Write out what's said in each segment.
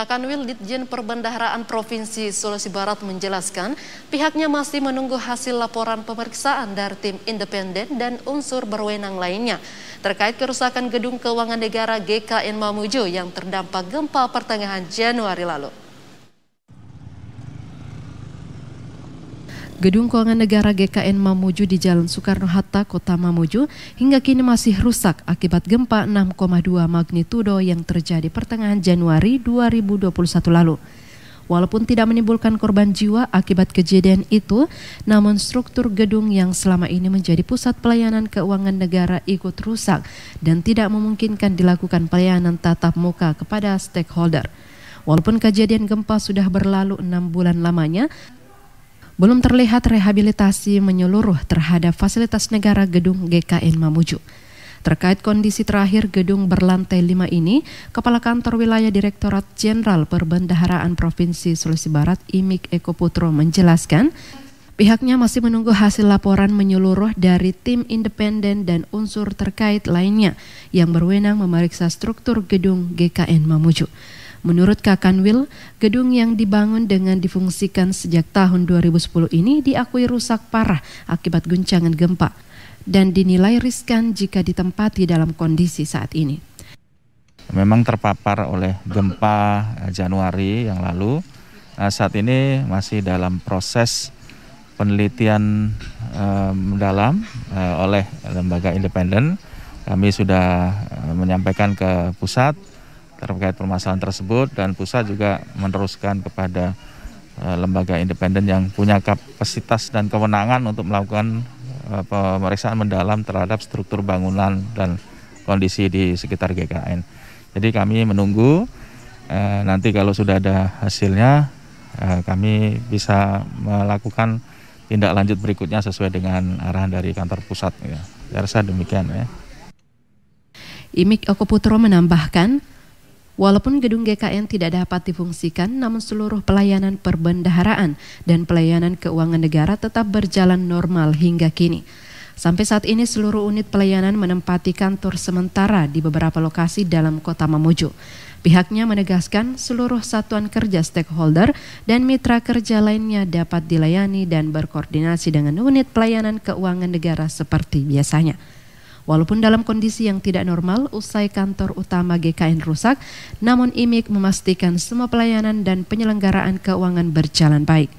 Kakanwil Ditjen Perbendaharaan Provinsi Sulawesi Barat menjelaskan pihaknya masih menunggu hasil laporan pemeriksaan dari tim independen dan unsur berwenang lainnya terkait kerusakan gedung keuangan negara GKN Mamuju yang terdampak gempa pertengahan Januari lalu. Gedung Keuangan Negara GKN Mamuju di Jalan Soekarno-Hatta, Kota Mamuju, hingga kini masih rusak akibat gempa 6,2 magnitudo yang terjadi pertengahan Januari 2021 lalu. Walaupun tidak menimbulkan korban jiwa akibat kejadian itu, namun struktur gedung yang selama ini menjadi pusat pelayanan keuangan negara ikut rusak dan tidak memungkinkan dilakukan pelayanan tatap muka kepada stakeholder. Walaupun kejadian gempa sudah berlalu enam bulan lamanya, belum terlihat rehabilitasi menyeluruh terhadap fasilitas negara gedung GKN Mamuju. Terkait kondisi terakhir gedung berlantai 5 ini, Kepala Kantor Wilayah Direktorat Jenderal Perbendaharaan Provinsi Sulawesi Barat Imik Eko Putro menjelaskan, pihaknya masih menunggu hasil laporan menyeluruh dari tim independen dan unsur terkait lainnya yang berwenang memeriksa struktur gedung GKN Mamuju. Menurut Kakanwil, gedung yang dibangun dengan difungsikan sejak tahun 2010 ini diakui rusak parah akibat guncangan gempa dan dinilai riskan jika ditempati dalam kondisi saat ini. Memang terpapar oleh gempa Januari yang lalu. Nah, saat ini masih dalam proses penelitian eh, mendalam eh, oleh lembaga independen. Kami sudah eh, menyampaikan ke pusat terkait permasalahan tersebut dan pusat juga meneruskan kepada uh, lembaga independen yang punya kapasitas dan kewenangan untuk melakukan uh, pemeriksaan mendalam terhadap struktur bangunan dan kondisi di sekitar GKN. Jadi kami menunggu uh, nanti kalau sudah ada hasilnya kami bisa melakukan tindak lanjut berikutnya sesuai dengan arahan dari kantor pusat. Ya. Saya rasa demikian ya. Imik Okoputro menambahkan, Walaupun gedung GKN tidak dapat difungsikan, namun seluruh pelayanan perbendaharaan dan pelayanan keuangan negara tetap berjalan normal hingga kini. Sampai saat ini seluruh unit pelayanan menempati kantor sementara di beberapa lokasi dalam kota Mamuju. Pihaknya menegaskan seluruh satuan kerja stakeholder dan mitra kerja lainnya dapat dilayani dan berkoordinasi dengan unit pelayanan keuangan negara seperti biasanya. Walaupun dalam kondisi yang tidak normal, usai kantor utama GKN rusak, namun IMIK memastikan semua pelayanan dan penyelenggaraan keuangan berjalan baik.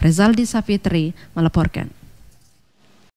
Rezaldi Safitri melaporkan.